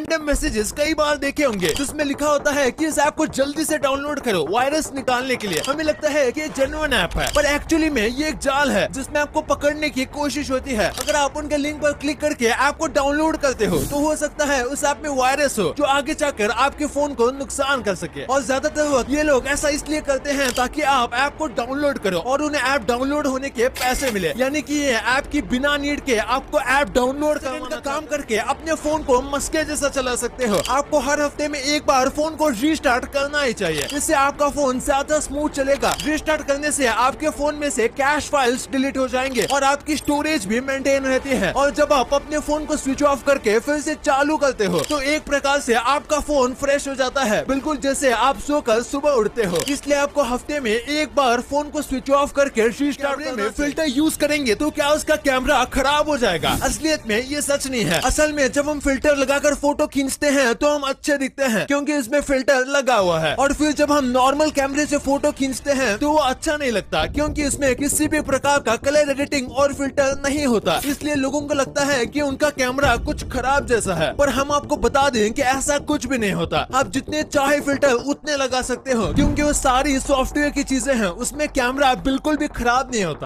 Random messages कई बार देखे होंगे, जिसमें लिखा होता है कि इस ऐप को जल्दी से डाउनलोड करो वायरस निकालने के लिए। हमें लगता है कि ये जेनुअन ऐप है। पर एक्चुअली में ये एक जाल है, जिसमें आपको पकड़ने की कोशिश होती है। अगर आप उनके लिंक पर क्लिक करके ऐप को डाउनलोड करते हो तो हो सकता है उस ऐप में वायरस हो, जो आगे जाकर आपके फ़ोन को नुकसान कर सके। और ज़्यादातर वक्त ये लोग ऐसा इसलिए करते हैं ताकि आप ऐप को डाउनलोड करो और उन्हें ऐप डाउनलोड होने के पैसे मिले। यानी कि ये ऐप की बिना नीड के आपको ऐप डाउनलोड करने का काम करके अपने फ़ोन को मस्के जैसा चला सकते हो। आपको हर हफ़्ते में एक बार फ़ोन को रिस्टार्ट करना ही चाहिए। इससे आपका फ़ोन ज़्यादा स्मूथ चलेगा। रिस्टार्ट करने से आपके फ़ोन में से कैश फाइल्स डिलीट हो जाएँगे और आपकी स्टोरेज भी मेंटेन रहती है। और जब आप अपने फ़ोन को स्विच ऑफ़ करके फिर से चालू करते हो तो एक प्रकार से आपका फ़ोन फ्रेश हो जाता है। बिल्कुल जैसे आप सोकर सुबह उठते हो। इसलिए आपको हफ़्ते में एक बार फ़ोन को स्विच ऑफ़ करके रिस्टार्ट में फ़िल्टर यूज़ करेंगे तो क्या उसका कैमरा खराब हो जाएगा? असलियत में ये सच नहीं है। असल में जब हम फ़िल्टर लगाकर फ़ोटो खींचते हैं तो हम अच्छे दिखते हैं, क्योंकि इसमें फ़िल्टर लगा हुआ है। और फिर जब हम नॉर्मल कैमरे से फ़ोटो खींचते हैं तो वो अच्छा नहीं लगता, क्योंकि इसमें किसी भी प्रकार का कलर एडिटिंग और फ़िल्टर नहीं होता। इसलिए लोगों को लगता है कि उनका कैमरा कुछ खराब जैसा है। पर हम आपको बता दें कि ऐसा कुछ भी नहीं होता। आप जितने चाहे फ़िल्टर उतने लगा सकते हो, क्योंकि वो सारी सॉफ्टवेयर की चीज़ें हैं, उसमें कैमरा बिल्कुल भी खराब नहीं होता।